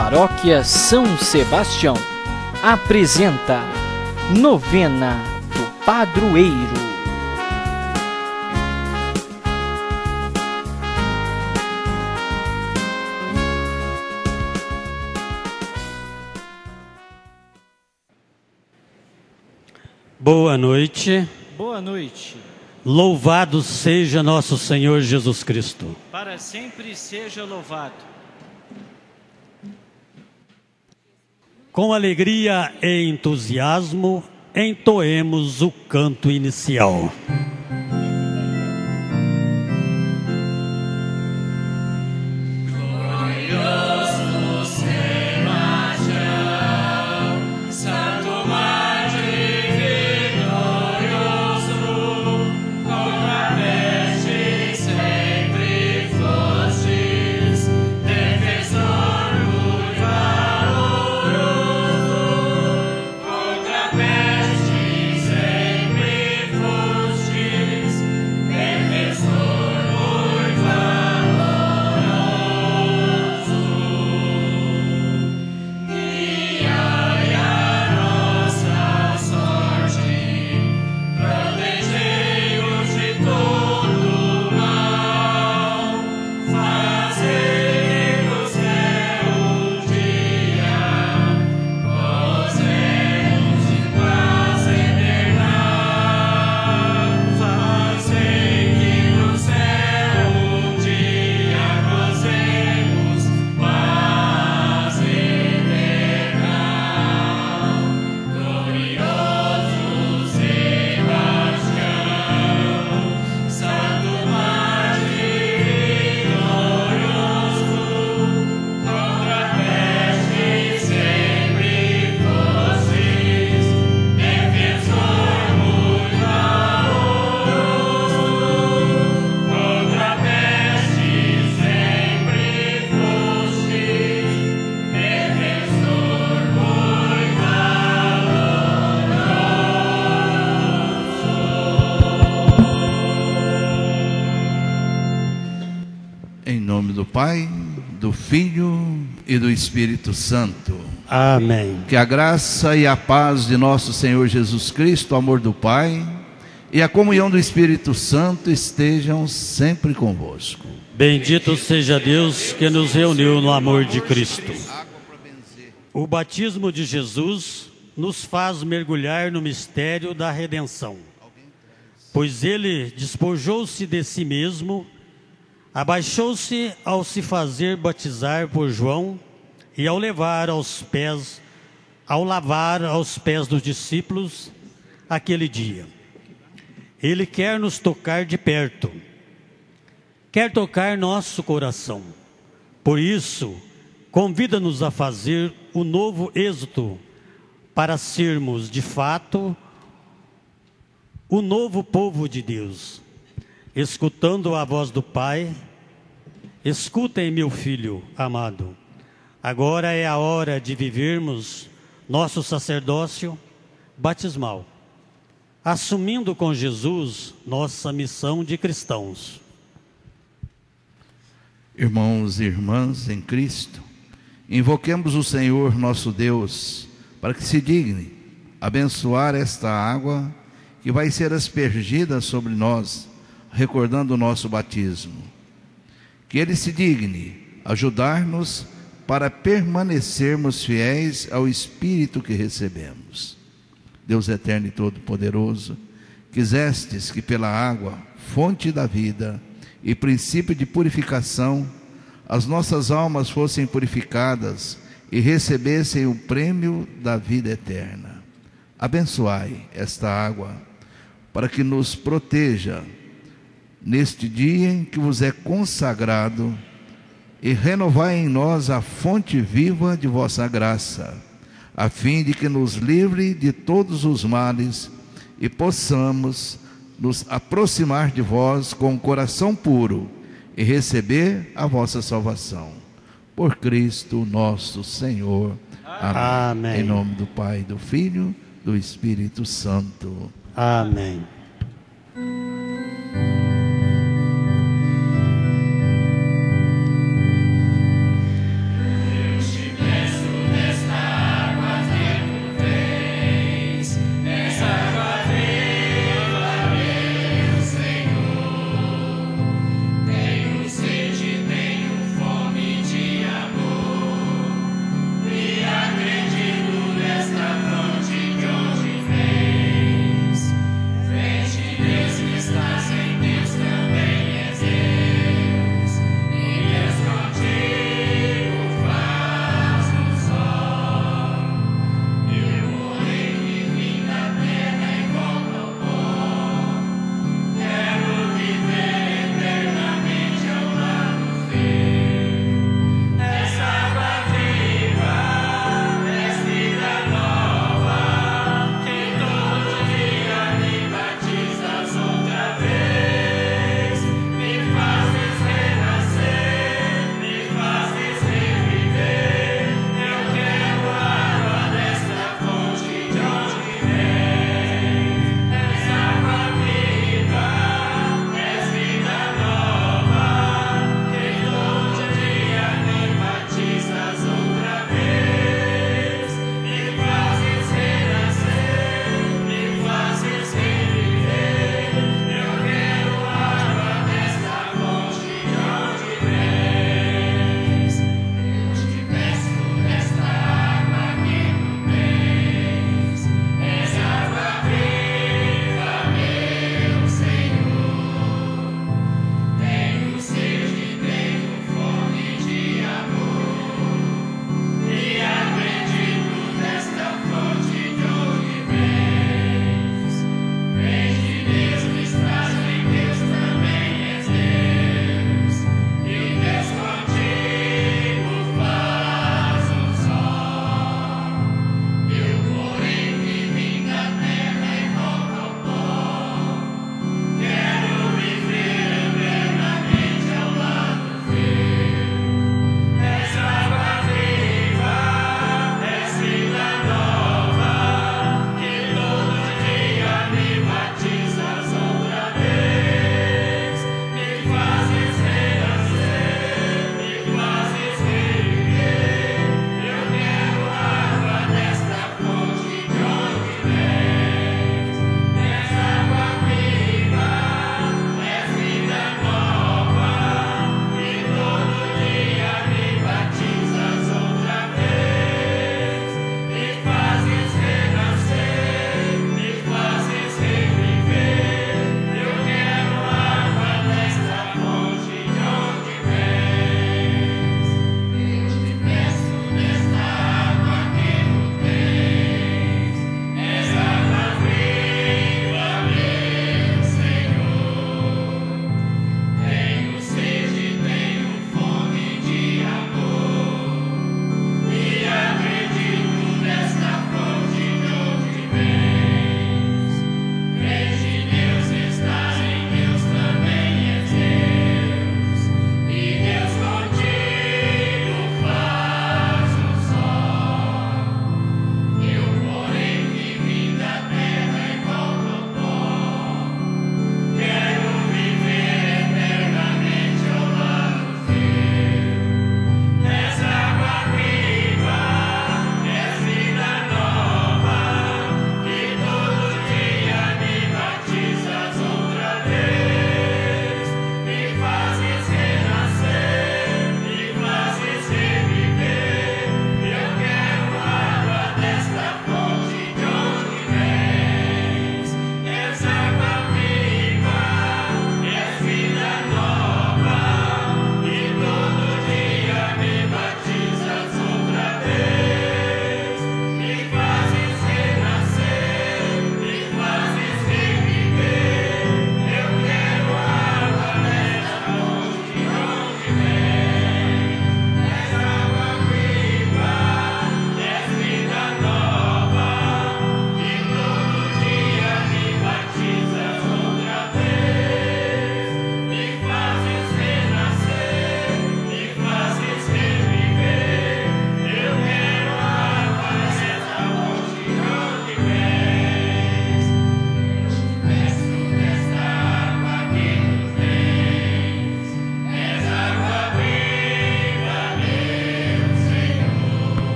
Paróquia São Sebastião apresenta Novena do Padroeiro. Boa noite. Boa noite. Louvado seja nosso Senhor Jesus Cristo. Para sempre seja louvado. Com alegria e entusiasmo, entoemos o canto inicial. Espírito Santo. Amém. Que a graça e a paz de nosso Senhor Jesus Cristo, o amor do Pai e a comunhão do Espírito Santo estejam sempre convosco. Bendito seja Deus que nos reuniu no amor de Cristo. O batismo de Jesus nos faz mergulhar no mistério da redenção, pois ele despojou-se de si mesmo, abaixou-se ao se fazer batizar por João e ao levar aos pés, ao lavar aos pés dos discípulos aquele dia. Ele quer nos tocar de perto, quer tocar nosso coração. Por isso, convida-nos a fazer o novo êxito para sermos, de fato, o novo povo de Deus. Escutando a voz do Pai, escutem, meu filho amado. Agora é a hora de vivermos nosso sacerdócio batismal, assumindo com Jesus nossa missão de cristãos. Irmãos e irmãs em Cristo, invoquemos o Senhor nosso Deus para que se digne abençoar esta água que vai ser aspergida sobre nós, recordando o nosso batismo. Que Ele se digne ajudar-nos para permanecermos fiéis ao Espírito que recebemos. Deus eterno e todo-poderoso, quisestes que pela água, fonte da vida e princípio de purificação, as nossas almas fossem purificadas e recebessem o prêmio da vida eterna. Abençoai esta água, para que nos proteja neste dia em que vos é consagrado e renovai em nós a fonte viva de vossa graça, a fim de que nos livre de todos os males e possamos nos aproximar de vós com o coração puro e receber a vossa salvação. Por Cristo nosso Senhor. Amém. Amém. Em nome do Pai, do Filho, do Espírito Santo. Amém.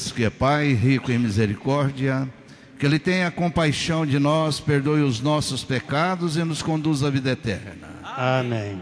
Deus, que é Pai, rico em misericórdia, que Ele tenha compaixão de nós, perdoe os nossos pecados e nos conduza à vida eterna. Amém.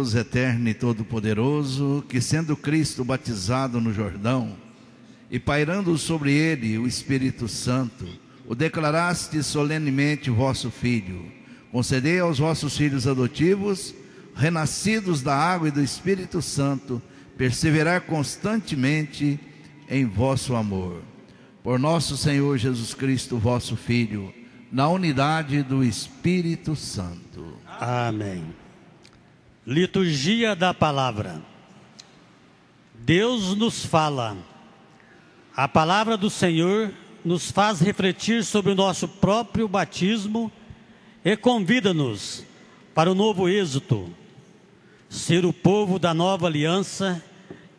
Deus eterno e todo-poderoso, que sendo Cristo batizado no Jordão e pairando sobre ele o Espírito Santo, o declaraste solenemente vosso Filho. Concedei aos vossos filhos adotivos, renascidos da água e do Espírito Santo, perseverar constantemente em vosso amor. Por nosso Senhor Jesus Cristo, vosso Filho, na unidade do Espírito Santo. Amém. Liturgia da Palavra. Deus nos fala. A palavra do Senhor nos faz refletir sobre o nosso próprio batismo e convida-nos para o novo êxito, ser o povo da nova aliança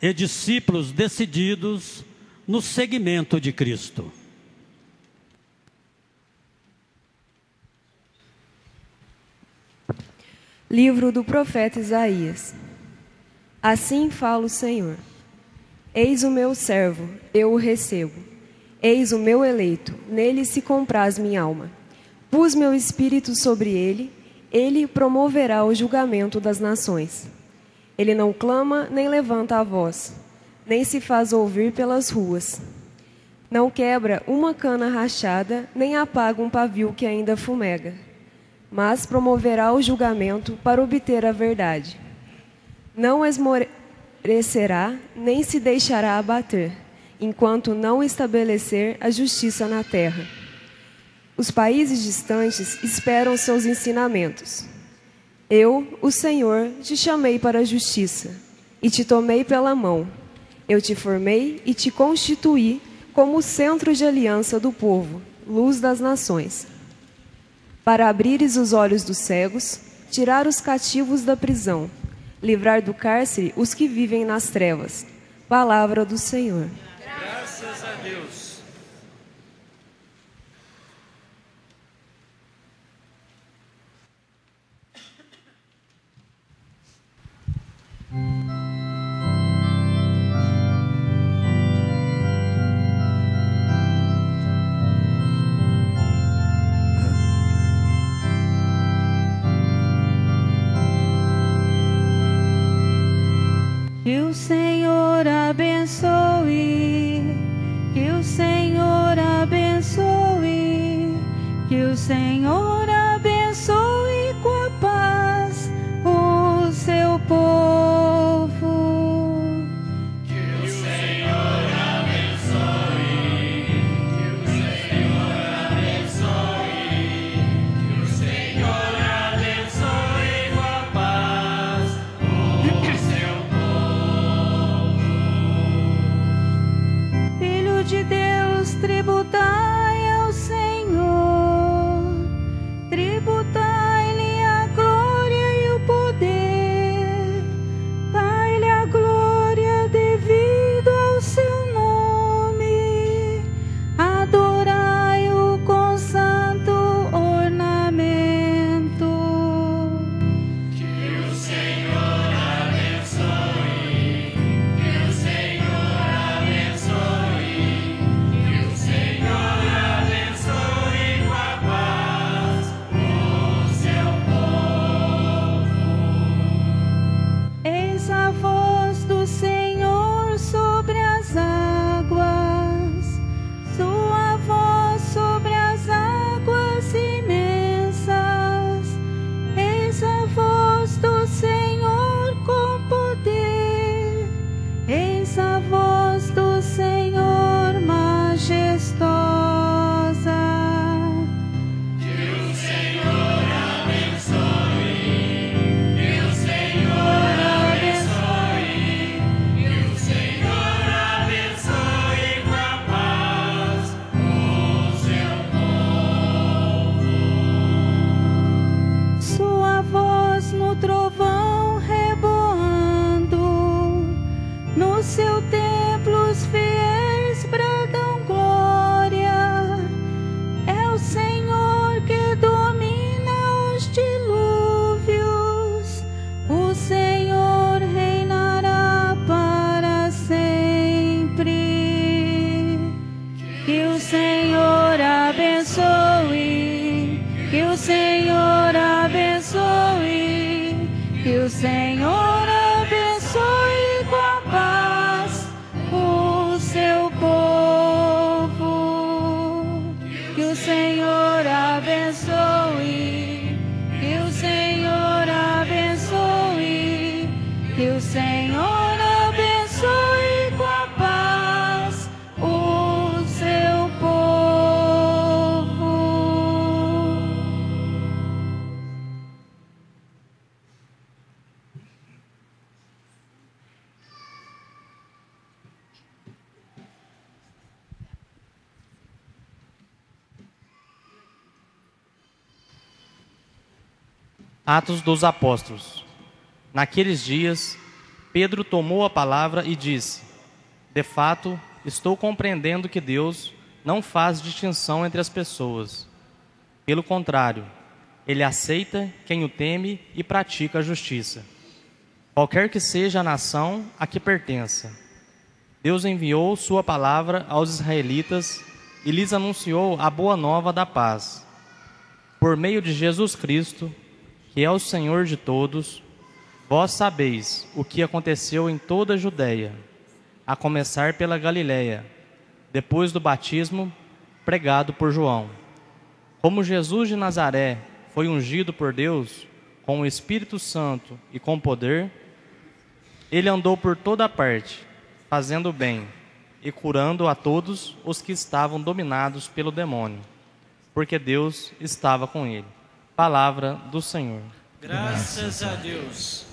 e discípulos decididos no seguimento de Cristo. Livro do profeta Isaías. Assim fala o Senhor: Eis o meu servo, eu o recebo. Eis o meu eleito, nele se compraz minha alma. Pus meu espírito sobre ele, ele promoverá o julgamento das nações. Ele não clama nem levanta a voz, nem se faz ouvir pelas ruas. Não quebra uma cana rachada, nem apaga um pavio que ainda fumega mas promoverá o julgamento para obter a verdade. Não esmorecerá, nem se deixará abater, enquanto não estabelecer a justiça na terra. Os países distantes esperam seus ensinamentos. Eu, o Senhor, te chamei para a justiça. e te tomei pela mão. Eu te formei e te constituí como centro de aliança do povo, luz das nações. Para abrires os olhos dos cegos, tirar os cativos da prisão, livrar do cárcere os que vivem nas trevas. Palavra do Senhor. Graças a Deus. Que o Senhor abençoe, que o Senhor abençoe, que o Senhor Que o Senhor abençoe, que o Senhor abençoe, que o Senhor Atos dos Apóstolos. Naqueles dias, Pedro tomou a palavra e disse: De fato, estou compreendendo que Deus não faz distinção entre as pessoas. Pelo contrário, ele aceita quem o teme e pratica a justiça. Qualquer que seja a nação a que pertença. Deus enviou sua palavra aos israelitas e lhes anunciou a boa nova da paz. Por meio de Jesus Cristo, que é o Senhor de todos, vós sabeis o que aconteceu em toda a Judéia, a começar pela Galiléia, depois do batismo pregado por João. Como Jesus de Nazaré foi ungido por Deus com o Espírito Santo e com poder, ele andou por toda parte, fazendo bem e curando a todos os que estavam dominados pelo demônio, porque Deus estava com ele. Palavra do Senhor. Graças a Deus.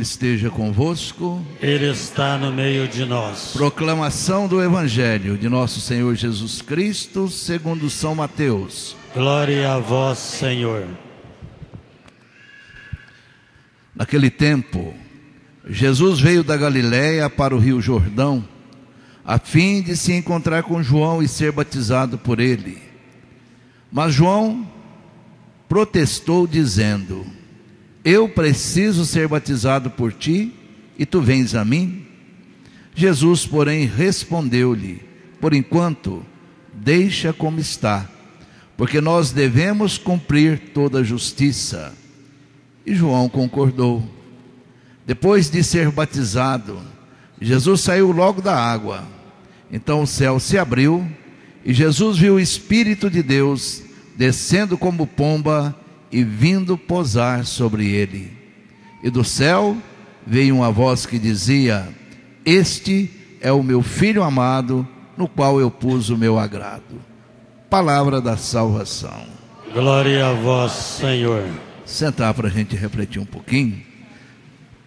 Esteja convosco. Ele está no meio de nós. Proclamação do Evangelho de nosso Senhor Jesus Cristo, segundo São Mateus. Glória a vós, Senhor. Naquele tempo, Jesus veio da Galiléia para o rio Jordão, a fim de se encontrar com João e ser batizado por ele. Mas João protestou, dizendo: Eu preciso ser batizado por ti e tu vens a mim? Jesus, porém, respondeu-lhe: Por enquanto, deixa como está, porque nós devemos cumprir toda a justiça. E João concordou. Depois de ser batizado, Jesus saiu logo da água. Então o céu se abriu e Jesus viu o Espírito de Deus descendo como pomba e vindo posar sobre ele. E do céu veio uma voz que dizia: Este é o meu filho amado, no qual eu pus o meu agrado. Palavra da salvação. Glória a vós, Senhor. Sentar para a gente refletir um pouquinho.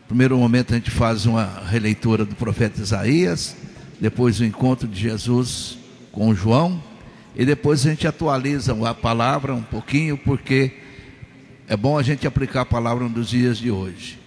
Primeiro momento a gente faz uma releitura do profeta Isaías, depois o encontro de Jesus com João, e depois a gente atualiza a palavra um pouquinho, porque é bom a gente aplicar a palavra nos dias de hoje.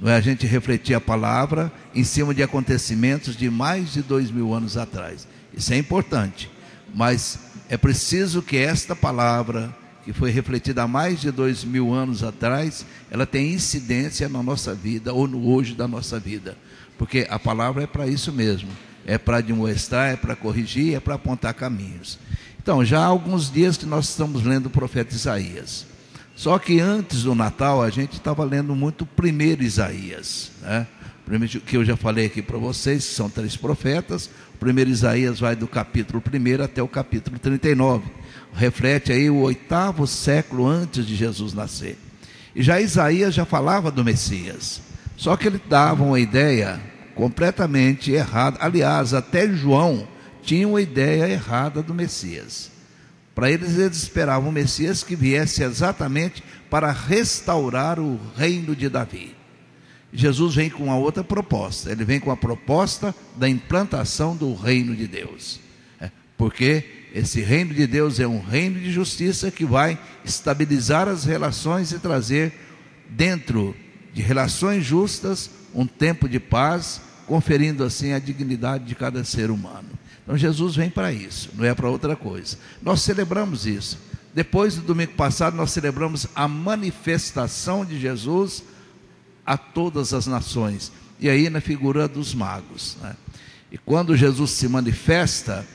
Não é a gente refletir a palavra em cima de acontecimentos de mais de dois mil anos atrás. Isso é importante, mas é preciso que esta palavra, que foi refletida há mais de dois mil anos atrás, ela tenha incidência na nossa vida ou no hoje da nossa vida, porque a palavra é para isso mesmo é para admoestar, é para corrigir, é para apontar caminhos. Então, já há alguns dias que nós estamos lendo o profeta Isaías. Só que antes do Natal, a gente estava lendo muito primeiro Isaías. Né? Primeiro que eu já falei aqui para vocês, são três profetas. O primeiro Isaías vai do capítulo 1 até o capítulo 39. Reflete aí o oitavo século antes de Jesus nascer. E já Isaías já falava do Messias. Só que ele dava uma ideia completamente errada. Aliás, até João tinha uma ideia errada do Messias. Para eles, eles esperavam o Messias que viesse exatamente para restaurar o reino de Davi. Jesus vem com uma outra proposta. Ele vem com a proposta da implantação do reino de Deus. É, porque esse reino de Deus é um reino de justiça que vai estabilizar as relações e trazer dentro de relações justas um tempo de paz, conferindo assim a dignidade de cada ser humano. Então Jesus vem para isso, não é para outra coisa. Nós celebramos isso. Depois do domingo passado, nós celebramos a manifestação de Jesus a todas as nações. E aí na figura dos magos. Né? E quando Jesus se manifesta,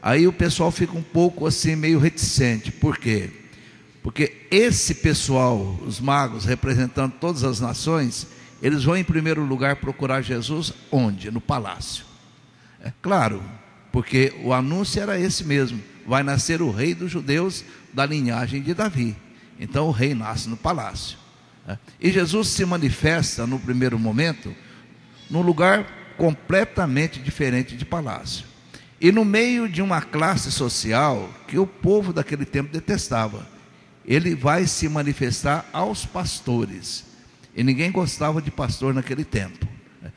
aí o pessoal fica um pouco assim, meio reticente. Por quê? Porque esse pessoal, os magos, representando todas as nações, eles vão em primeiro lugar procurar Jesus onde? No palácio. É claro, porque o anúncio era esse mesmo: vai nascer o rei dos judeus da linhagem de Davi. Então o rei nasce no palácio. É. E Jesus se manifesta no primeiro momento num lugar completamente diferente de palácio. E no meio de uma classe social que o povo daquele tempo detestava. Ele vai se manifestar aos pastores. E ninguém gostava de pastor naquele tempo.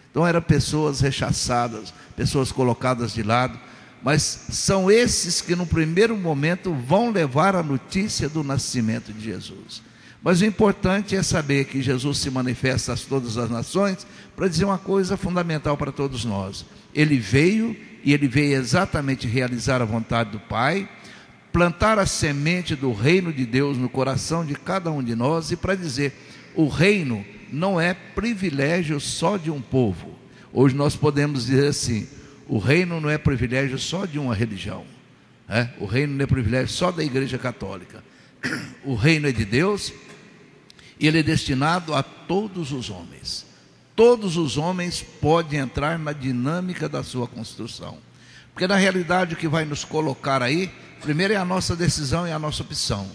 Então eram pessoas rechaçadas, pessoas colocadas de lado. Mas são esses que no primeiro momento vão levar a notícia do nascimento de Jesus. Mas o importante é saber que Jesus se manifesta a todas as nações para dizer uma coisa fundamental para todos nós. Ele veio e ele veio exatamente realizar a vontade do Pai, plantar a semente do reino de Deus no coração de cada um de nós e para dizer: o reino não é privilégio só de um povo. Hoje nós podemos dizer assim: o reino não é privilégio só de uma religião. É? O reino não é privilégio só da Igreja Católica. O reino é de Deus e ele é destinado a todos os homens. Todos os homens podem entrar na dinâmica da sua construção. Porque na realidade o que vai nos colocar aí, primeiro é a nossa decisão e a nossa opção.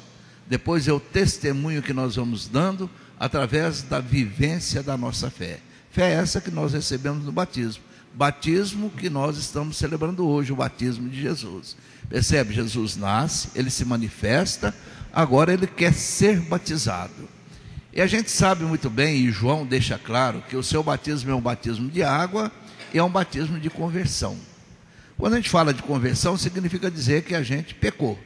Depois é o testemunho que nós vamos dando através da vivência da nossa fé. Fé é essa que nós recebemos no batismo. Batismo que nós estamos celebrando hoje, o batismo de Jesus. Percebe? Jesus nasce, ele se manifesta, agora ele quer ser batizado. E a gente sabe muito bem, e João deixa claro, que o seu batismo é um batismo de água e é um batismo de conversão. Quando a gente fala de conversão, significa dizer que a gente pecou.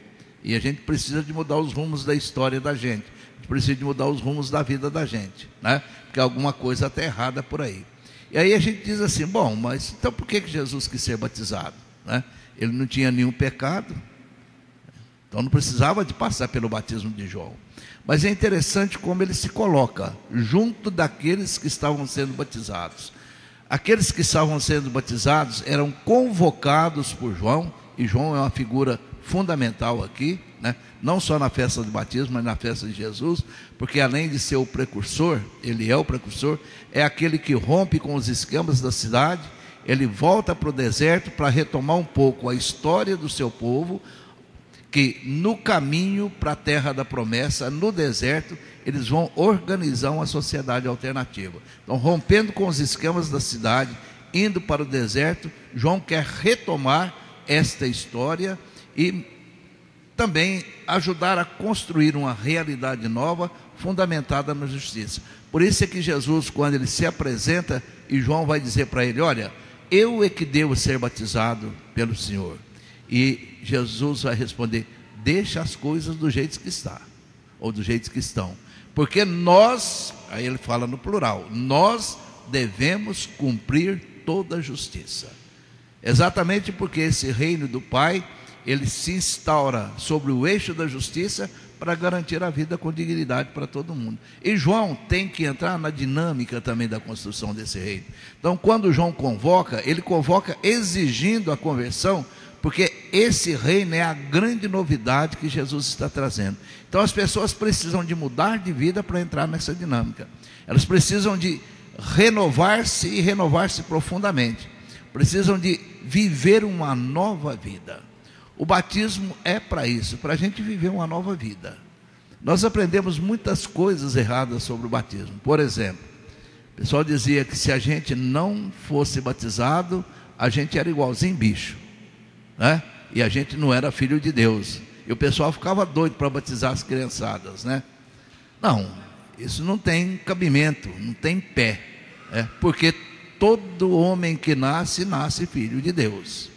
E a gente precisa de mudar os rumos da história da gente. A gente precisa de mudar os rumos da vida da gente, né? Porque alguma coisa está errada por aí. E aí a gente diz assim, bom, mas então por que, Jesus quis ser batizado? Né? Ele não tinha nenhum pecado, então não precisava de passar pelo batismo de João. Mas é interessante como ele se coloca junto daqueles que estavam sendo batizados. Aqueles que estavam sendo batizados eram convocados por João, e João é uma figura fundamental aqui, né? Não só na festa do batismo, mas na festa de Jesus, porque além de ser o precursor, ele é o precursor, é aquele que rompe com os esquemas da cidade, ele volta para o deserto para retomar um pouco a história do seu povo, que no caminho para a terra da promessa, no deserto, eles vão organizar uma sociedade alternativa. Então, rompendo com os esquemas da cidade, indo para o deserto, João quer retomar esta história e também ajudar a construir uma realidade nova fundamentada na justiça. Por isso é que Jesus, quando ele se apresenta, e João vai dizer para ele: Olha, eu é que devo ser batizado pelo Senhor. E Jesus vai responder: Deixa as coisas do jeito que está, ou do jeito que estão. Porque nós, aí ele fala no plural, nós devemos cumprir toda a justiça. Exatamente porque esse reino do Pai, ele se instaura sobre o eixo da justiça para garantir a vida com dignidade para todo mundo. E João tem que entrar na dinâmica também da construção desse reino. Então, quando João convoca, ele convoca exigindo a conversão porque esse reino é a grande novidade que Jesus está trazendo. Então as pessoas precisam de mudar de vida para entrar nessa dinâmica. Elas precisam de renovar-se e renovar-se profundamente. Precisam de viver uma nova vida. O batismo é para isso, para a gente viver uma nova vida. Nós aprendemos muitas coisas erradas sobre o batismo. Por exemplo, o pessoal dizia que se a gente não fosse batizado, a gente era igualzinho bicho né? E a gente não era filho de Deus. E o pessoal ficava doido para batizar as criançadas, né? Não, isso não tem cabimento, não tem pé, é, porque todo homem que nasce, nasce filho de Deus.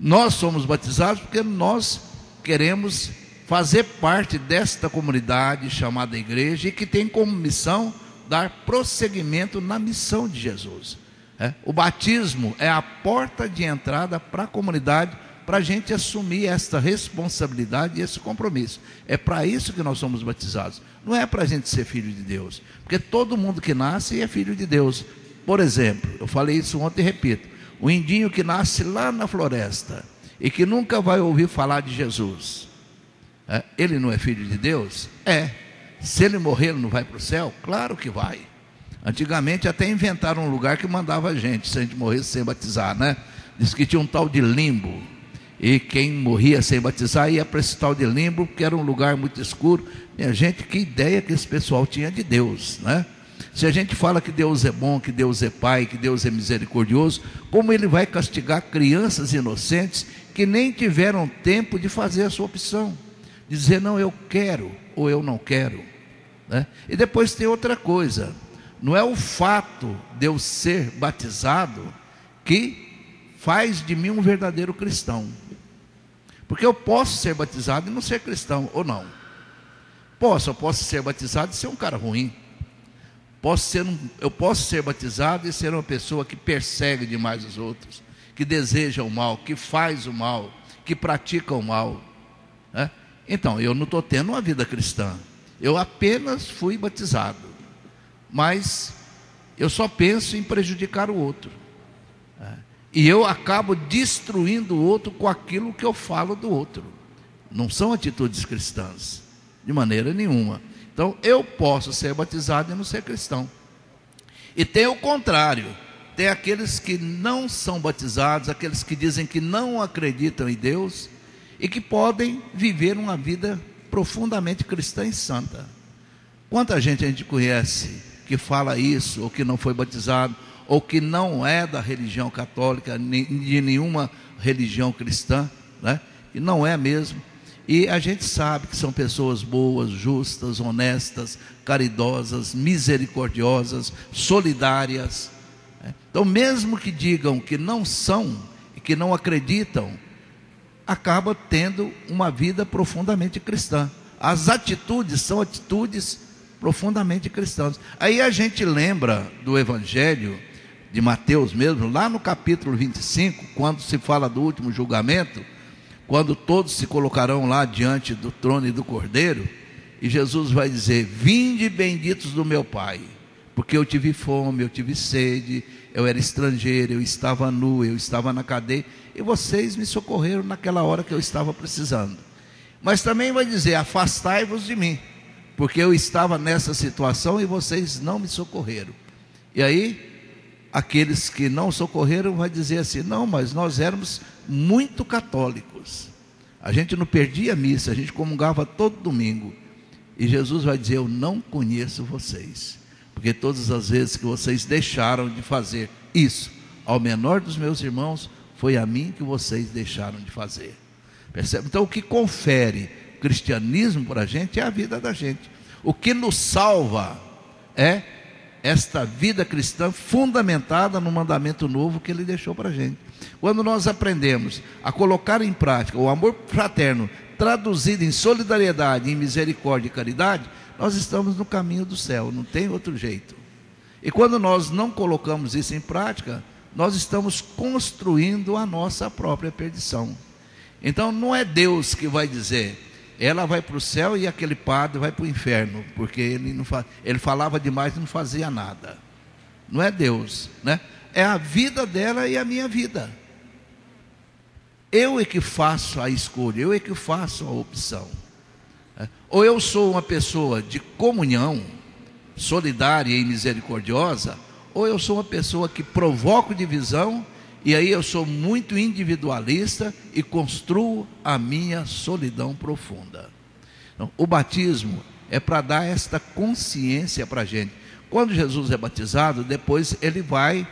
Nós somos batizados porque nós queremos fazer parte desta comunidade chamada igreja e que tem como missão dar prosseguimento na missão de Jesus. É? O batismo é a porta de entrada para a comunidade, para a gente assumir esta responsabilidade e esse compromisso. É para isso que nós somos batizados. Não é para a gente ser filho de Deus, porque todo mundo que nasce é filho de Deus. Por exemplo, eu falei isso ontem e repito: o indinho que nasce lá na floresta e que nunca vai ouvir falar de Jesus, é? ele não é filho de Deus? É. Se ele morrer, ele não vai para o céu? Claro que vai. Antigamente até inventaram um lugar que mandava a gente, se a gente morresse sem batizar, né? Diz que tinha um tal de limbo. E quem morria sem batizar ia para esse tal de limbo, porque era um lugar muito escuro. Minha gente, que ideia que esse pessoal tinha de Deus, né? Se a gente fala que Deus é bom, que Deus é Pai, que Deus é misericordioso, como Ele vai castigar crianças inocentes que nem tiveram tempo de fazer a sua opção? Dizer, não, eu quero ou eu não quero. Né? E depois tem outra coisa não é o fato de eu ser batizado que faz de mim um verdadeiro cristão. Porque eu posso ser batizado e não ser cristão, ou não. Posso, eu posso ser batizado e ser um cara ruim. Posso ser um, eu posso ser batizado e ser uma pessoa que persegue demais os outros, que deseja o mal, que faz o mal, que pratica o mal. Né? Então, eu não estou tendo uma vida cristã. Eu apenas fui batizado mas eu só penso em prejudicar o outro. É. E eu acabo destruindo o outro com aquilo que eu falo do outro. Não são atitudes cristãs, de maneira nenhuma. Então, eu posso ser batizado e não ser cristão. E tem o contrário: tem aqueles que não são batizados, aqueles que dizem que não acreditam em Deus e que podem viver uma vida profundamente cristã e santa. Quanta gente a gente conhece que fala isso, ou que não foi batizado, ou que não é da religião católica, de nenhuma religião cristã, né? e não é mesmo, E a gente sabe que são pessoas boas, justas, honestas, caridosas, misericordiosas, solidárias. né? Então, mesmo que digam que não são e que não acreditam, acaba tendo uma vida profundamente cristã. As atitudes são atitudes profundamente cristãs. Aí a gente lembra do Evangelho de Mateus mesmo, lá no capítulo 25, quando se fala do último julgamento, quando todos se colocarão lá diante do trono e do Cordeiro, e Jesus vai dizer: Vinde benditos do meu Pai, porque eu tive fome, eu tive sede, eu era estrangeiro, eu estava nu, eu estava na cadeia, e vocês me socorreram naquela hora que eu estava precisando. Mas também vai dizer: Afastai-vos de mim, porque eu estava nessa situação e vocês não me socorreram. E aí, aqueles que não socorreram vai dizer assim: não, mas nós éramos muito católicos. A gente não perdia a missa, a gente comungava todo domingo. E Jesus vai dizer: Eu não conheço vocês, porque todas as vezes que vocês deixaram de fazer isso ao menor dos meus irmãos, foi a mim que vocês deixaram de fazer. Percebe? Então, o que confere cristianismo para a gente é a vida da gente. O que nos salva é esta vida cristã fundamentada no mandamento novo que ele deixou para a gente. Quando nós aprendemos a colocar em prática o amor fraterno, traduzido em solidariedade, em misericórdia e caridade, nós estamos no caminho do céu, não tem outro jeito. E quando nós não colocamos isso em prática, nós estamos construindo a nossa própria perdição. Então não é Deus que vai dizer, ela vai para o céu e aquele padre vai para o inferno, porque ele, não fa... ele falava demais e não fazia nada. Não é Deus, né? É a vida dela e a minha vida. Eu é que faço a escolha, eu é que faço a opção. É. Ou eu sou uma pessoa de comunhão, solidária e misericordiosa, ou eu sou uma pessoa que provoco divisão e aí eu sou muito individualista e construo a minha solidão profunda. Então, o batismo é para dar esta consciência para a gente. Quando Jesus é batizado, depois ele vai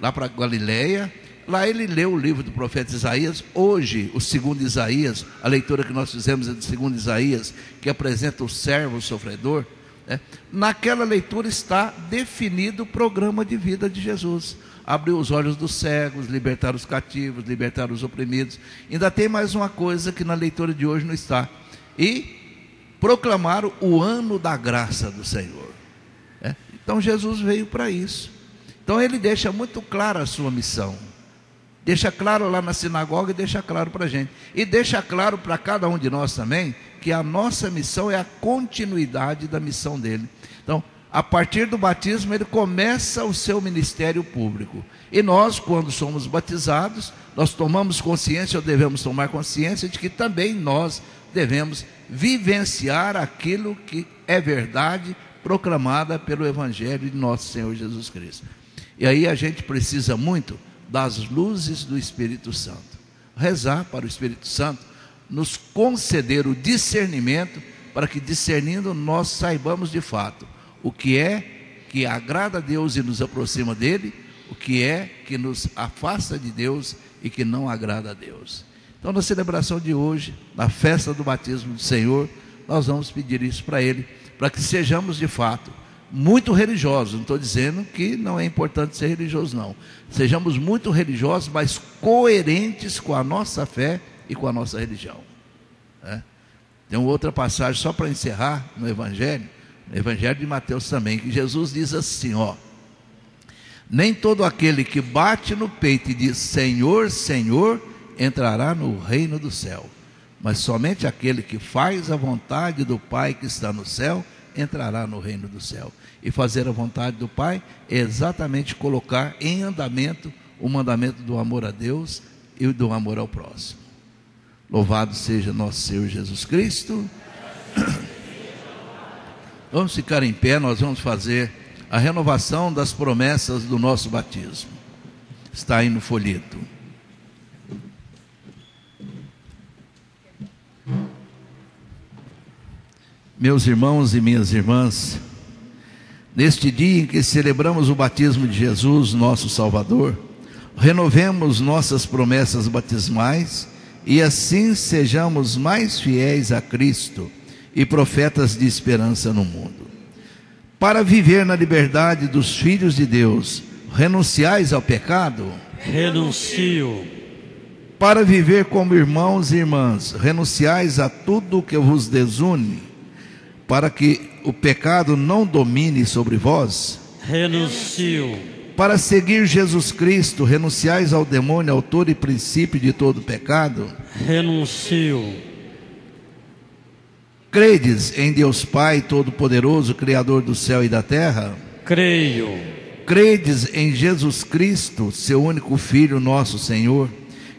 lá para Galiléia, lá ele lê o livro do profeta Isaías. Hoje, o segundo Isaías, a leitura que nós fizemos é do segundo Isaías, que apresenta o servo o sofredor. Né? Naquela leitura está definido o programa de vida de Jesus abriu os olhos dos cegos, libertar os cativos, libertar os oprimidos. Ainda tem mais uma coisa que na leitura de hoje não está. E proclamaram o ano da graça do Senhor. É? Então Jesus veio para isso. Então ele deixa muito clara a sua missão. Deixa claro lá na sinagoga e deixa claro para a gente. E deixa claro para cada um de nós também que a nossa missão é a continuidade da missão dele. Então, a partir do batismo, ele começa o seu ministério público. E nós, quando somos batizados, nós tomamos consciência, ou devemos tomar consciência, de que também nós devemos vivenciar aquilo que é verdade proclamada pelo Evangelho de nosso Senhor Jesus Cristo. E aí a gente precisa muito das luzes do Espírito Santo. Rezar para o Espírito Santo nos conceder o discernimento, para que discernindo nós saibamos de fato o que é que agrada a Deus e nos aproxima dele, o que é que nos afasta de Deus e que não agrada a Deus. Então, na celebração de hoje, na festa do batismo do Senhor, nós vamos pedir isso para Ele, para que sejamos de fato muito religiosos. Não estou dizendo que não é importante ser religioso, não. Sejamos muito religiosos, mas coerentes com a nossa fé e com a nossa religião. É. Tem outra passagem, só para encerrar, no Evangelho, Evangelho de Mateus também, que Jesus diz assim, ó: Nem todo aquele que bate no peito e diz Senhor, Senhor, entrará no reino do céu, mas somente aquele que faz a vontade do Pai que está no céu entrará no reino do céu. E fazer a vontade do Pai é exatamente colocar em andamento o mandamento do amor a Deus e do amor ao próximo. Louvado seja nosso Senhor Jesus Cristo. Vamos ficar em pé, nós vamos fazer a renovação das promessas do nosso batismo. Está aí no folheto. Meus irmãos e minhas irmãs, neste dia em que celebramos o batismo de Jesus, nosso Salvador, renovemos nossas promessas batismais e assim sejamos mais fiéis a Cristo e profetas de esperança no mundo. Para viver na liberdade dos filhos de Deus, renunciais ao pecado? Renuncio. Para viver como irmãos e irmãs, renunciais a tudo que vos desune, para que o pecado não domine sobre vós? Renuncio. Para seguir Jesus Cristo, renunciais ao demônio, autor e princípio de todo pecado? Renuncio. Credes em Deus Pai Todo-Poderoso, Criador do céu e da terra? Creio. Credes em Jesus Cristo, seu único Filho, nosso Senhor,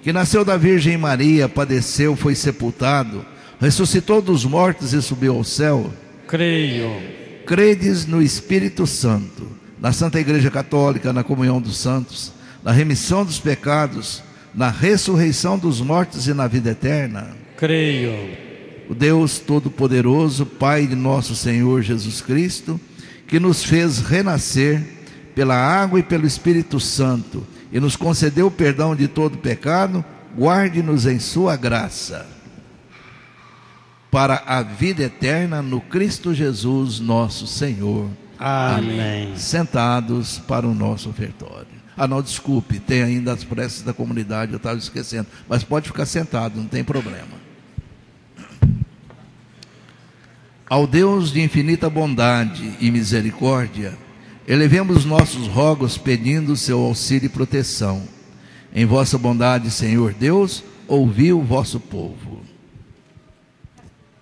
que nasceu da Virgem Maria, padeceu, foi sepultado, ressuscitou dos mortos e subiu ao céu? Creio. Credes no Espírito Santo, na Santa Igreja Católica, na comunhão dos santos, na remissão dos pecados, na ressurreição dos mortos e na vida eterna? Creio. O Deus Todo-Poderoso, Pai de nosso Senhor Jesus Cristo, que nos fez renascer pela água e pelo Espírito Santo e nos concedeu o perdão de todo pecado, guarde-nos em Sua graça para a vida eterna no Cristo Jesus, nosso Senhor. Amém. Sentados para o nosso ofertório. Ah, não, desculpe, tem ainda as preces da comunidade, eu estava esquecendo. Mas pode ficar sentado, não tem problema. Ao Deus de infinita bondade e misericórdia, elevemos nossos rogos pedindo seu auxílio e proteção. Em vossa bondade, Senhor Deus, ouvi o vosso povo.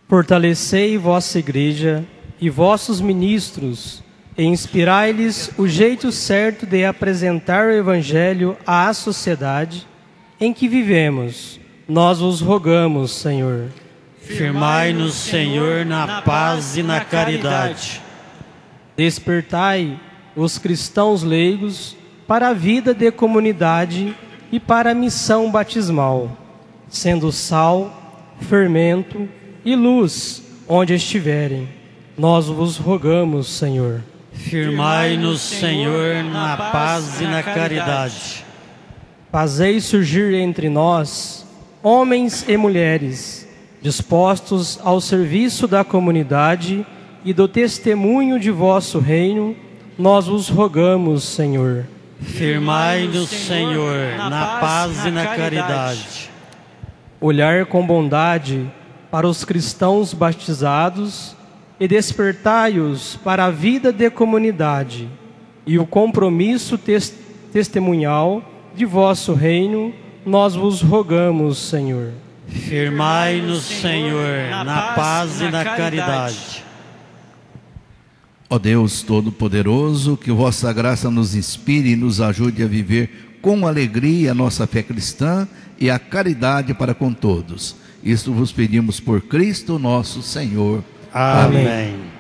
Fortalecei vossa igreja e vossos ministros, e inspirai-lhes o jeito certo de apresentar o Evangelho à sociedade em que vivemos. Nós vos rogamos, Senhor. Firmai-nos, Senhor, na paz e na caridade. Despertai os cristãos leigos para a vida de comunidade e para a missão batismal, sendo sal, fermento e luz onde estiverem. Nós vos rogamos, Senhor. Firmai-nos, Senhor, na paz e na caridade. Fazei surgir entre nós homens e mulheres dispostos ao serviço da comunidade e do testemunho de vosso reino, nós vos rogamos, Senhor. Firmai-nos, Senhor, na paz e na caridade. Olhar com bondade para os cristãos batizados e despertai-os para a vida de comunidade e o compromisso tes testemunhal de vosso reino, nós vos rogamos, Senhor. Firmai-nos, Senhor, na paz e na caridade. Ó Deus Todo-Poderoso, que vossa graça nos inspire e nos ajude a viver com alegria a nossa fé cristã e a caridade para com todos. Isto vos pedimos por Cristo nosso Senhor. Amém. Amém.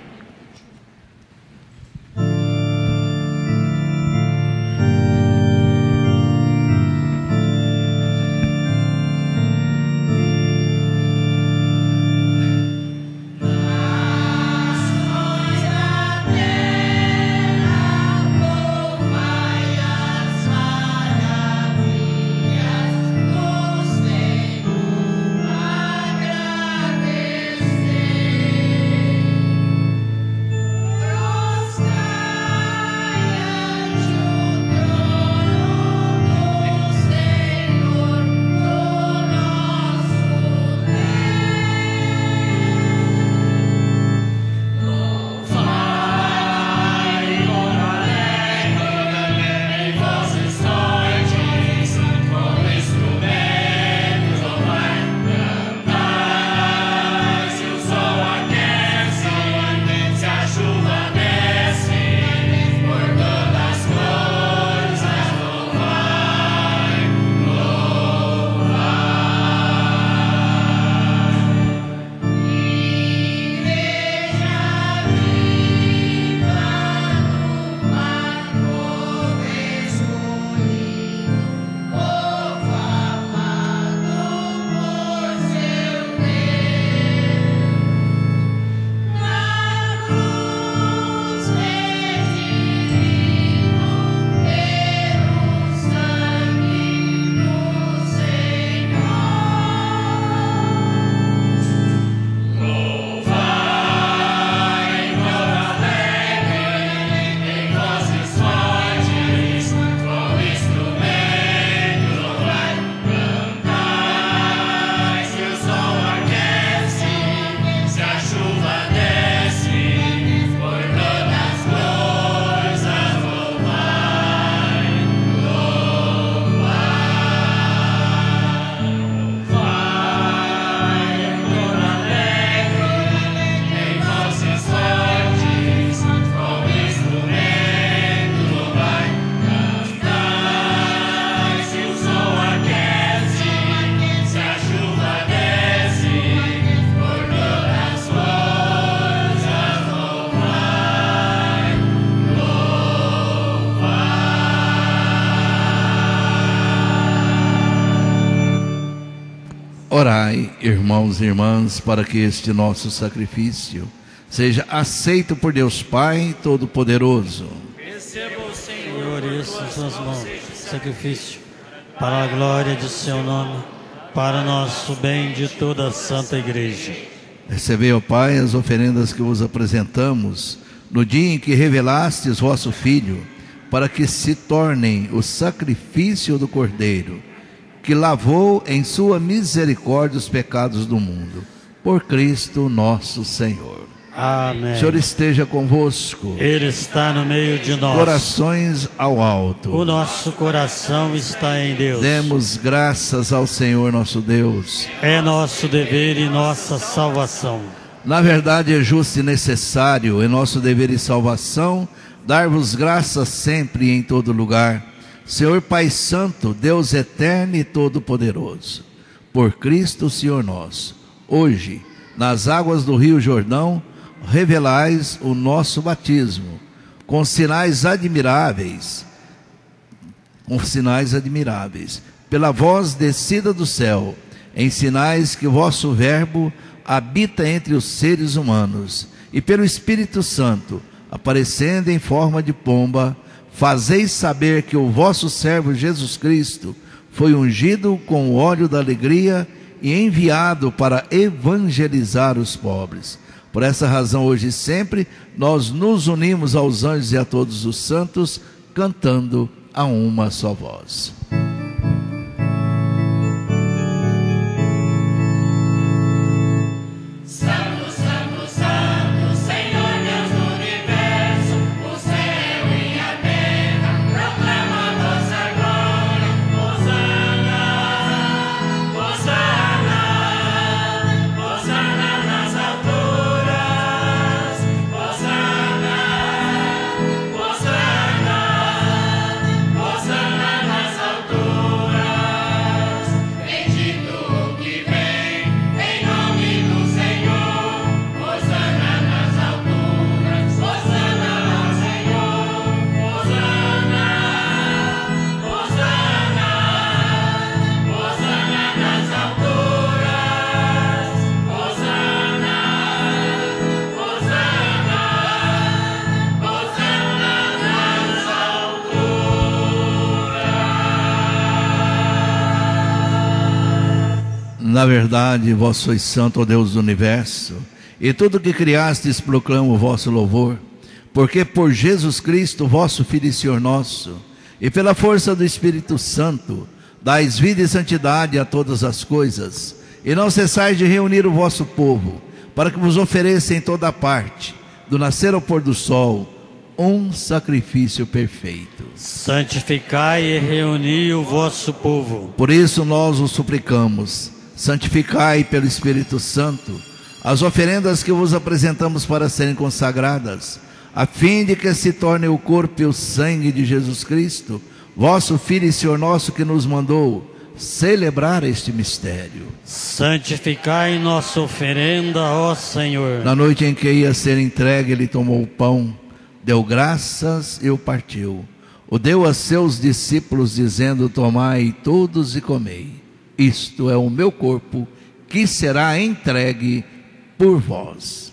Irmãos e irmãs, para que este nosso sacrifício seja aceito por Deus Pai Todo-Poderoso. Receba o Senhor em suas mãos, sacrifício, para a glória de seu nome, para nosso bem de toda a Santa Igreja. Recebei, ó Pai, as oferendas que vos apresentamos no dia em que revelastes vosso Filho, para que se tornem o sacrifício do Cordeiro, que lavou em sua misericórdia os pecados do mundo. Por Cristo nosso Senhor. Amém. O Senhor esteja convosco. Ele está no meio de nós. Corações ao alto. O nosso coração está em Deus. Demos graças ao Senhor nosso Deus. É nosso dever e nossa salvação. Na verdade, é justo e necessário, é nosso dever e salvação, dar-vos graças sempre e em todo lugar. Senhor Pai Santo, Deus eterno e todo-poderoso, por Cristo Senhor nosso, hoje, nas águas do Rio Jordão, revelais o nosso batismo, com sinais admiráveis, com sinais admiráveis, pela voz descida do céu, em sinais que vosso Verbo habita entre os seres humanos, e pelo Espírito Santo, aparecendo em forma de pomba, fazeis saber que o vosso servo Jesus Cristo foi ungido com o óleo da alegria e enviado para evangelizar os pobres. Por essa razão, hoje e sempre, nós nos unimos aos anjos e a todos os santos, cantando a uma só voz. Na verdade, vós sois santo, ó Deus do universo, e tudo que criastes proclama o vosso louvor, porque por Jesus Cristo, vosso Filho e Senhor nosso, e pela força do Espírito Santo, dais vida e santidade a todas as coisas, e não cessais de reunir o vosso povo, para que vos ofereça em toda parte, do nascer ao pôr do sol, um sacrifício perfeito. Santificai e reuni o vosso povo. Por isso nós o suplicamos, santificai pelo Espírito Santo as oferendas que vos apresentamos para serem consagradas, a fim de que se torne o corpo e o sangue de Jesus Cristo, vosso Filho e Senhor nosso que nos mandou celebrar este mistério. Santificai nossa oferenda, ó Senhor. Na noite em que ia ser entregue, ele tomou o pão, deu graças e o partiu. O deu a seus discípulos, dizendo: Tomai todos e comei. Isto é o meu corpo, que será entregue por vós.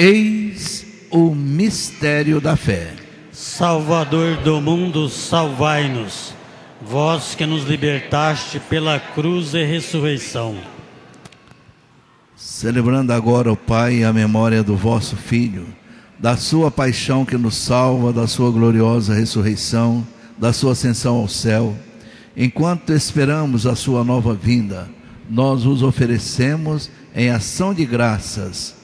Eis o mistério da fé. Salvador do mundo, salvai-nos. Vós que nos libertaste pela cruz e ressurreição. Celebrando agora, ó Pai, a memória do vosso Filho, da sua paixão que nos salva, da sua gloriosa ressurreição, da sua ascensão ao céu, enquanto esperamos a sua nova vinda, nós vos oferecemos em ação de graças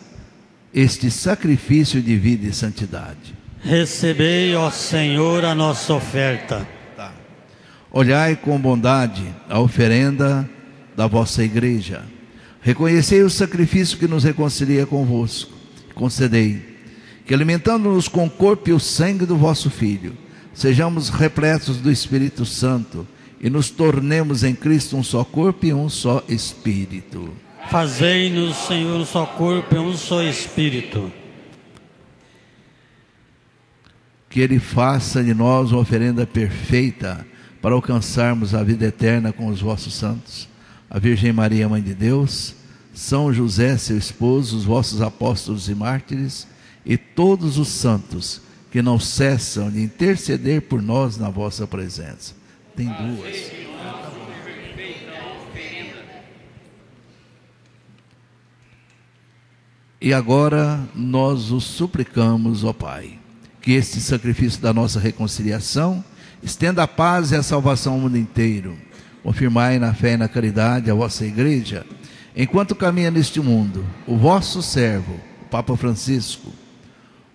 este sacrifício de vida e santidade. Recebei, ó Senhor, a nossa oferta. Olhai com bondade a oferenda da vossa igreja. Reconhecei o sacrifício que nos reconcilia convosco. Concedei que, alimentando-nos com o corpo e o sangue do vosso Filho, sejamos repletos do Espírito Santo e nos tornemos em Cristo um só corpo e um só Espírito. Fazei-nos, Senhor, um só corpo e um só espírito. Que Ele faça de nós uma oferenda perfeita para alcançarmos a vida eterna com os vossos santos. A Virgem Maria, Mãe de Deus, São José, seu esposo, os vossos apóstolos e mártires, e todos os santos que não cessam de interceder por nós na vossa presença. Tem duas. E agora nós os suplicamos, ó Pai, que este sacrifício da nossa reconciliação estenda a paz e a salvação ao mundo inteiro. Confirmai na fé e na caridade a vossa igreja, enquanto caminha neste mundo, o vosso servo, o Papa Francisco,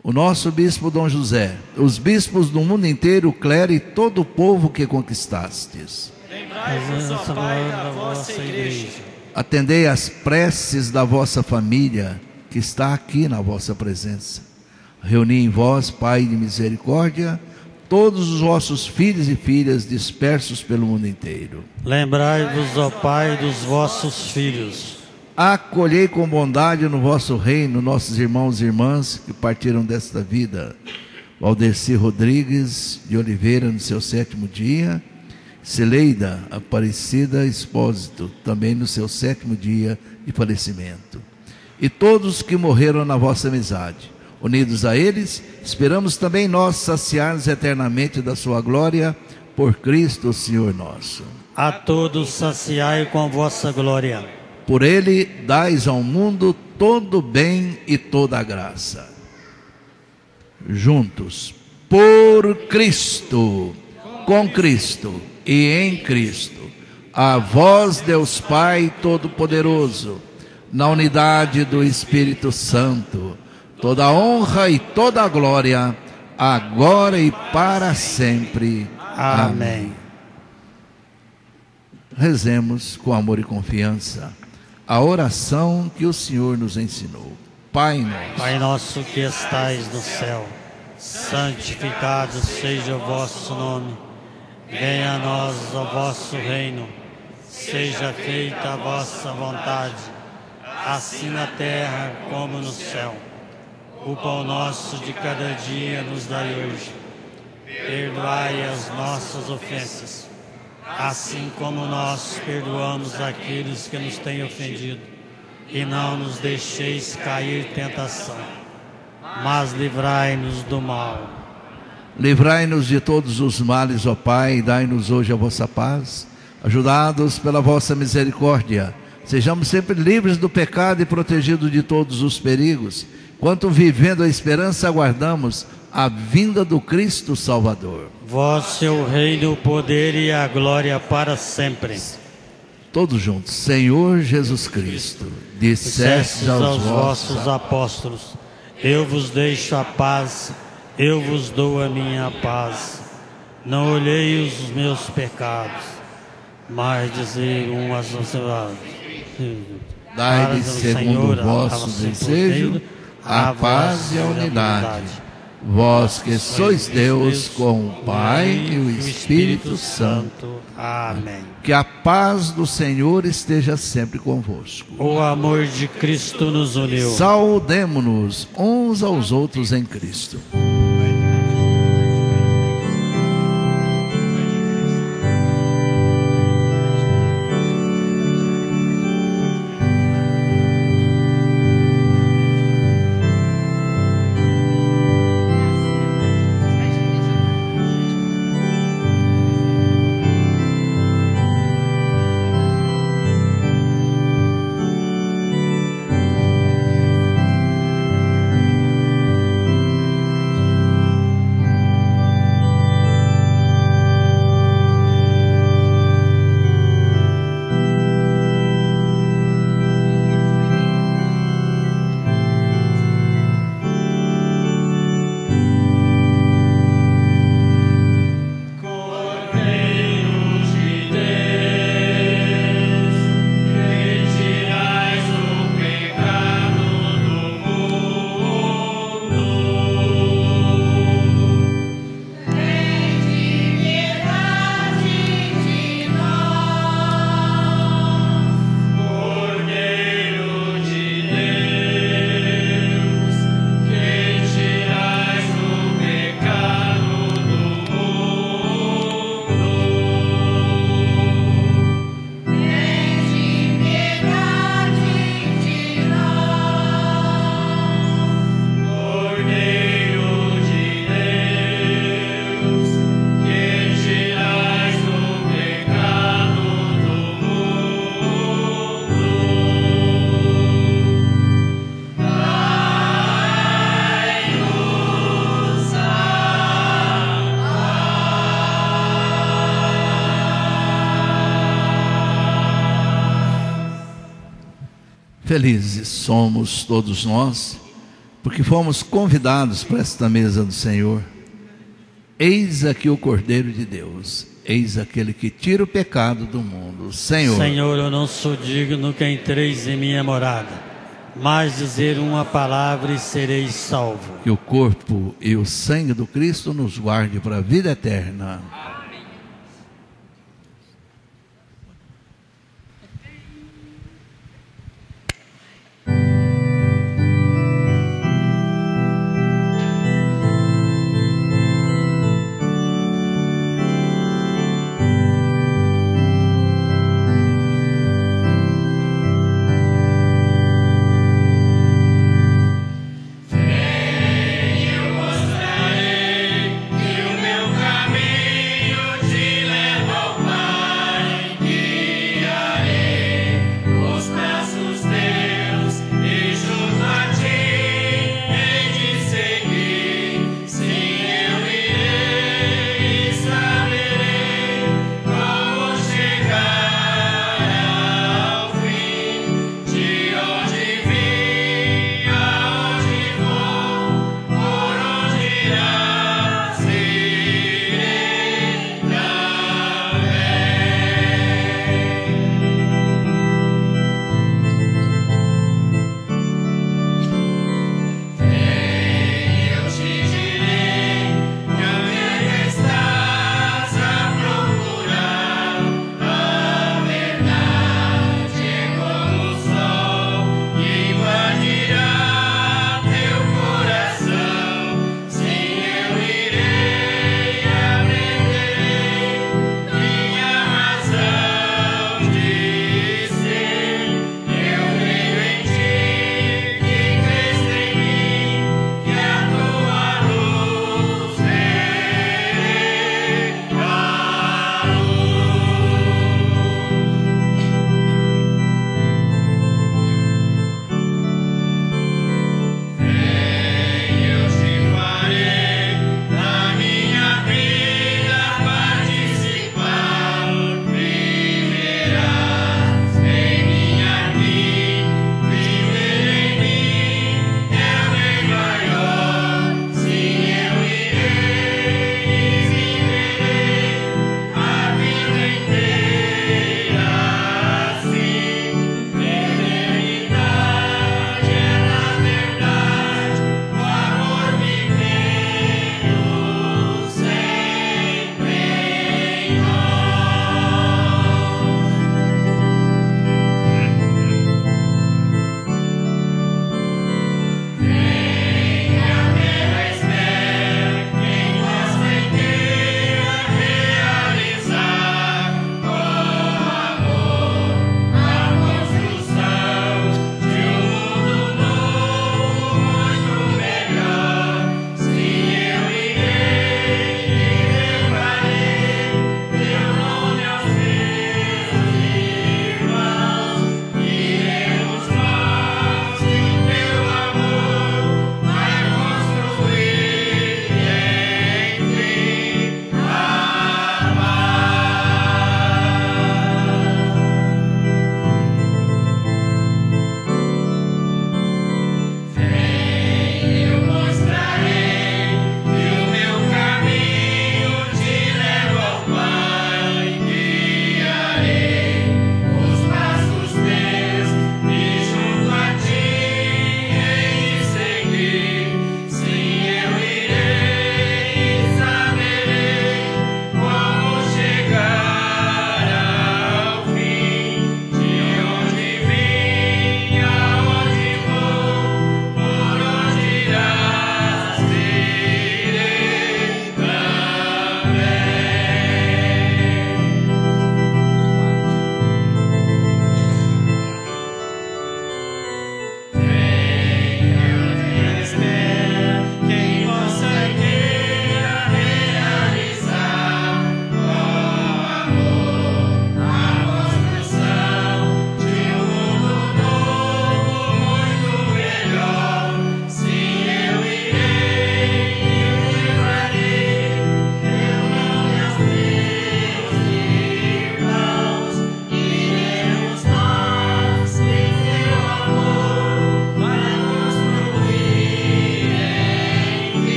o nosso bispo Dom José, os bispos do mundo inteiro, o clero e todo o povo que conquistastes. Lembrai-vos, ó Pai, da vossa igreja. Atendei às preces da vossa família, que está aqui na vossa presença. Reuni em vós, Pai de misericórdia, todos os vossos filhos e filhas dispersos pelo mundo inteiro. Lembrai-vos, ó Pai, dos vossos filhos. Acolhei com bondade no vosso reino nossos irmãos e irmãs que partiram desta vida. Valdeci Rodrigues de Oliveira, no seu sétimo dia. Celeida Aparecida Expósito, também no seu sétimo dia de falecimento. E todos que morreram na vossa amizade. Unidos a eles, esperamos também nós saciar-nos eternamente da sua glória por Cristo, Senhor nosso. A todos saciai com vossa glória. Por ele dais ao mundo todo o bem e toda a graça. Juntos, por Cristo, com Cristo e em Cristo, a vós, Deus Pai Todo-Poderoso, na unidade do Espírito Santo, toda a honra e toda a glória, agora e para sempre. Amém. Rezemos com amor e confiança a oração que o Senhor nos ensinou. Pai nosso, Pai nosso que estais no céu, santificado seja o vosso nome. Venha a nós o vosso reino. Seja feita a vossa vontade, assim na terra como no céu. O pão nosso de cada dia nos dai hoje. Perdoai as nossas ofensas, assim como nós perdoamos aqueles que nos têm ofendido. E não nos deixeis cair tentação, mas livrai-nos do mal. livrai-nos de todos os males, ó Pai, e dai-nos hoje a vossa paz. Ajudados pela vossa misericórdia, sejamos sempre livres do pecado e protegidos de todos os perigos, quanto vivendo a esperança aguardamos a vinda do Cristo Salvador. Vosso é o reino, o poder e a glória para sempre. Todos juntos, Senhor Jesus Cristo, disseste aos aos vossos apóstolos: Eu vos deixo a paz, eu vos dou a minha paz. Não olhei os meus pecados, mas dizer um às Dai-lhe segundo o vosso desejo a paz e a unidade. Vós que sois Deus com o Pai e o Espírito Santo. Amém. Que a paz do Senhor esteja sempre convosco. O amor de Cristo nos uniu. Saudemo-nos uns aos outros em Cristo. Felizes somos todos nós, porque fomos convidados para esta mesa do Senhor. Eis aqui o Cordeiro de Deus, eis aquele que tira o pecado do mundo. Senhor, Senhor, eu não sou digno que entreis em minha morada, mas dizer uma palavra e serei salvo. que o corpo e o sangue do Cristo nos guarde para a vida eterna.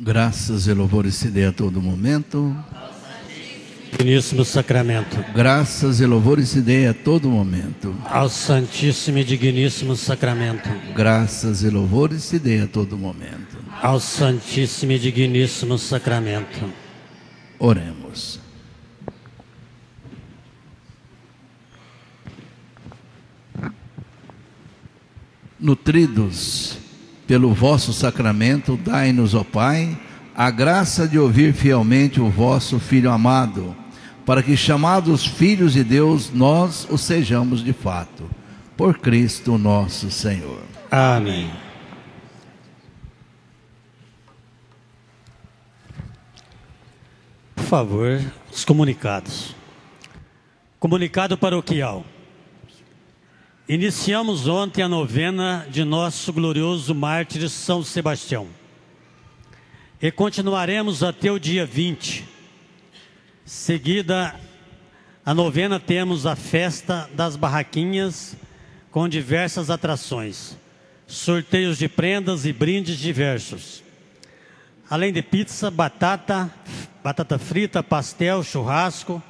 Graças e louvores se dê a todo momento. Digníssimo sacramento. Graças e louvores se dê a todo momento. Ao Santíssimo e Digníssimo Sacramento. Graças e louvores se dê a todo momento. Ao Santíssimo e Digníssimo Sacramento. Oremos. Nutridos pelo vosso sacramento, dai-nos, ó Pai, a graça de ouvir fielmente o vosso Filho amado, para que, chamados filhos de Deus, nós o sejamos de fato. Por Cristo nosso Senhor. Amém. Por favor, os comunicados. Comunicado paroquial. Iniciamos ontem a novena de nosso glorioso mártir São Sebastião. E continuaremos até o dia 20. Seguida a novena temos a festa das barraquinhas com diversas atrações, sorteios de prendas e brindes diversos. Além de pizza, batata, batata frita, pastel, churrasco,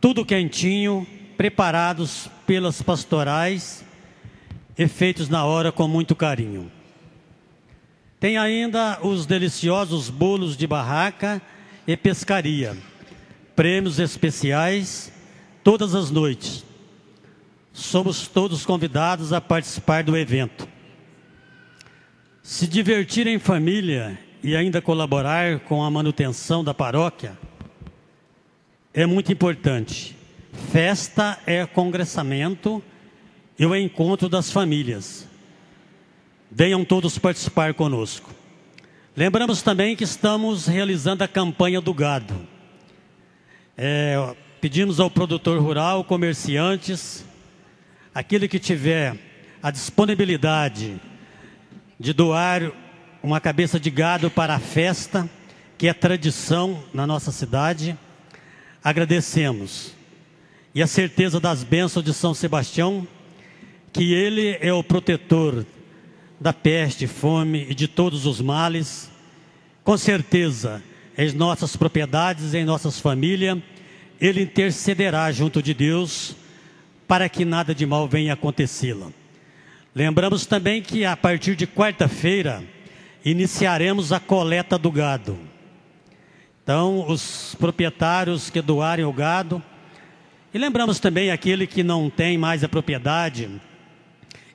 tudo quentinho, preparados pelas pastorais e feitos na hora com muito carinho. Tem ainda os deliciosos bolos de barraca e pescaria, prêmios especiais todas as noites. Somos todos convidados a participar do evento. Se divertir em família e ainda colaborar com a manutenção da paróquia é muito importante. Festa é congressamento e o encontro das famílias. Venham todos participar conosco. Lembramos também que estamos realizando a campanha do gado. É, pedimos ao produtor rural, comerciantes, aquele que tiver a disponibilidade de doar uma cabeça de gado para a festa, que é tradição na nossa cidade, agradecemos. E a certeza das bênçãos de São Sebastião, que ele é o protetor da peste, fome e de todos os males, com certeza, em nossas propriedades, em nossas famílias, ele intercederá junto de Deus para que nada de mal venha acontecê-la. Lembramos também que a partir de quarta-feira iniciaremos a coleta do gado. Então, os proprietários que doarem o gado, e lembramos também aquele que não tem mais a propriedade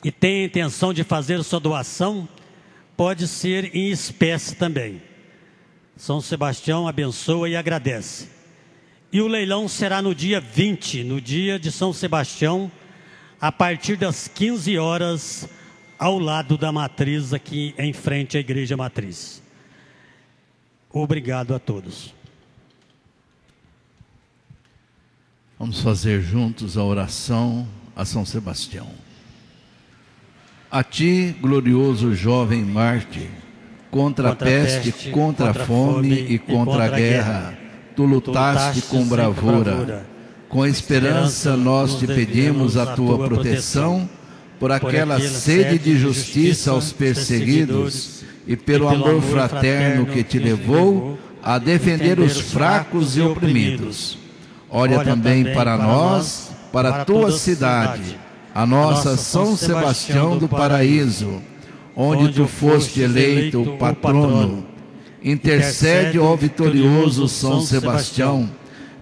e tem a intenção de fazer sua doação, pode ser em espécie também. São Sebastião abençoa e agradece. E o leilão será no dia 20, no dia de São Sebastião, a partir das 15 horas, ao lado da matriz, aqui em frente à igreja matriz. Obrigado a todos. Vamos fazer juntos a oração a São Sebastião. A ti, glorioso jovem Marte, contra, a peste, contra a fome e contra a guerra, tu lutaste com bravura. Com esperança nós te pedimos a tua proteção por aquela sede de justiça aos perseguidos e pelo amor fraterno que te levou a defender os fracos e oprimidos. Olha também para nós, para a tua cidade, a nossa São Sebastião do Paraíso, onde tu foste eleito o patrono. Intercede, ó vitorioso São Sebastião,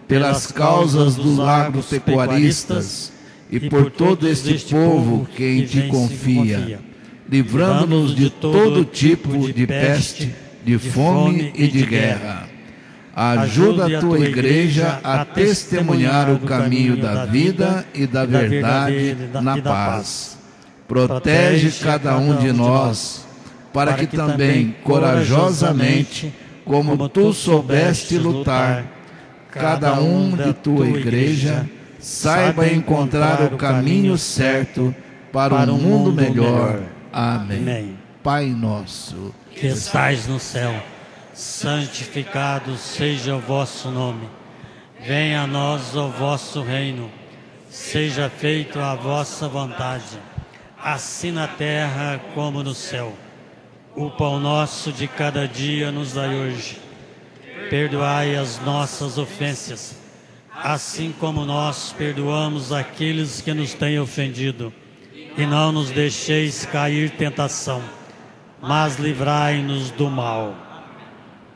pelas causas dos agropecuaristas e por todo este povo que em ti confia, livrando-nos de todo tipo de peste, de fome e de guerra. Ajuda a tua igreja a testemunhar o caminho da vida e da verdade na paz. Protege cada um de nós, para que também, corajosamente, como tu soubeste lutar, cada um de tua igreja saiba encontrar o caminho certo para um mundo melhor. Amém. Pai nosso, que estais no céu, santificado seja o vosso nome. Venha a nós o vosso reino. Seja feita a vossa vontade, assim na terra como no céu. O pão nosso de cada dia nos dai hoje. Perdoai as nossas ofensas, assim como nós perdoamos aqueles que nos têm ofendido. E não nos deixeis cair tentação, mas livrai-nos do mal.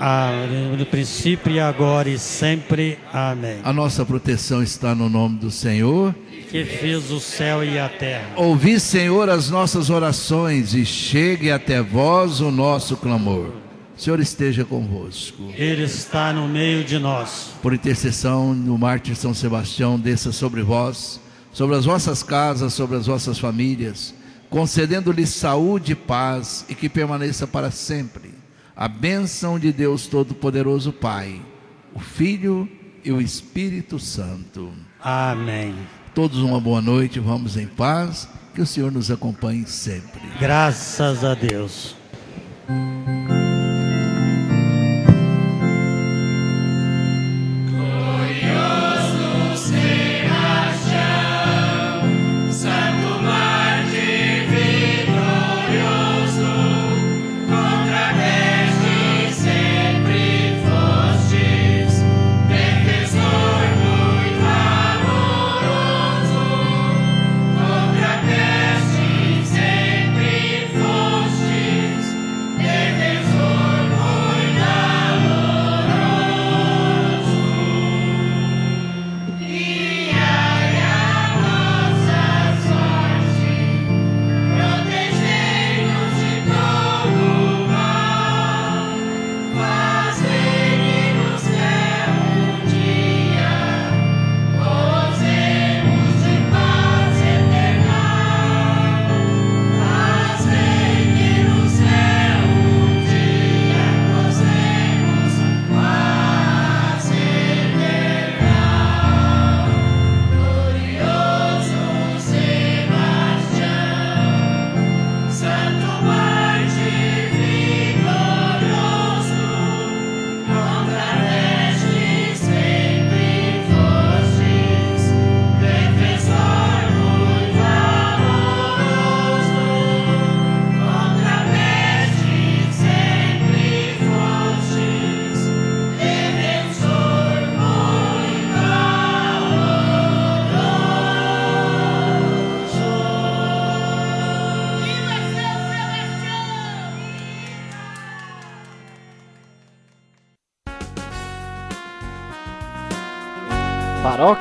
Ah, No princípio e agora e sempre. Amém. A nossa proteção está no nome do Senhor. Que fez o céu e a terra. Ouvi, Senhor, as nossas orações e chegue até vós o nosso clamor. O Senhor esteja convosco. Ele está no meio de nós. Por intercessão do mártir São Sebastião, desça sobre vós, sobre as vossas casas, sobre as vossas famílias, concedendo-lhes saúde e paz e que permaneça para sempre a bênção de Deus Todo-Poderoso Pai, o Filho e o Espírito Santo. Amém. Todos uma boa noite, vamos em paz, que o Senhor nos acompanhe sempre. Graças a Deus.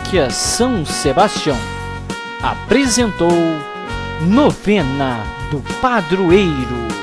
Paróquia São Sebastião apresentou Novena do Padroeiro.